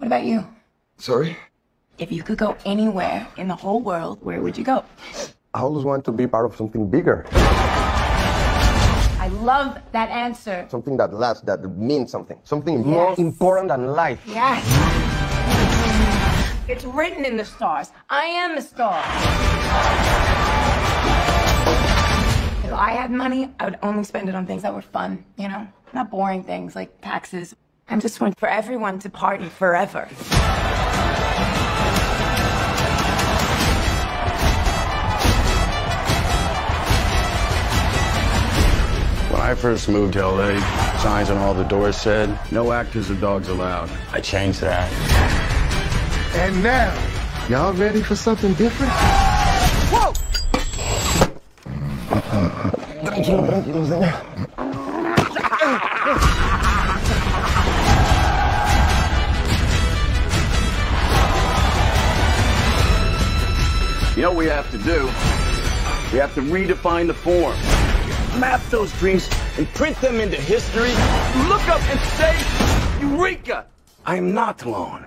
What about you? Sorry? If you could go anywhere in the whole world, where would you go? I always want to be part of something bigger. I love that answer. Something that lasts, that means something. Something more important than life. Yes. It's written in the stars. I am a star. If I had money, I would only spend it on things that were fun, you know? Not boring things like taxes. I just want for everyone to party forever. When I first moved to LA, signs on all the doors said, no actors or dogs allowed. I changed that. And now, y'all ready for something different? Whoa! You know what we have to do? We have to redefine the form. Map those dreams and print them into history. Look up and say, Eureka! I am not alone.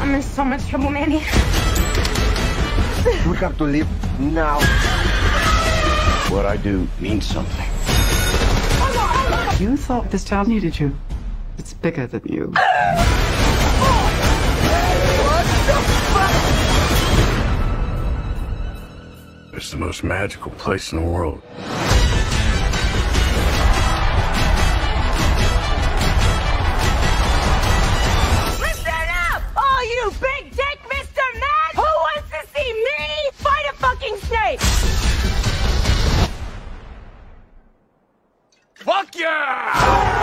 I'm in so much trouble, Manny. We have to leave now. What I do means something. You thought this town needed you. It's bigger than you. It's the most magical place in the world. Fucking snake? Fuck yeah!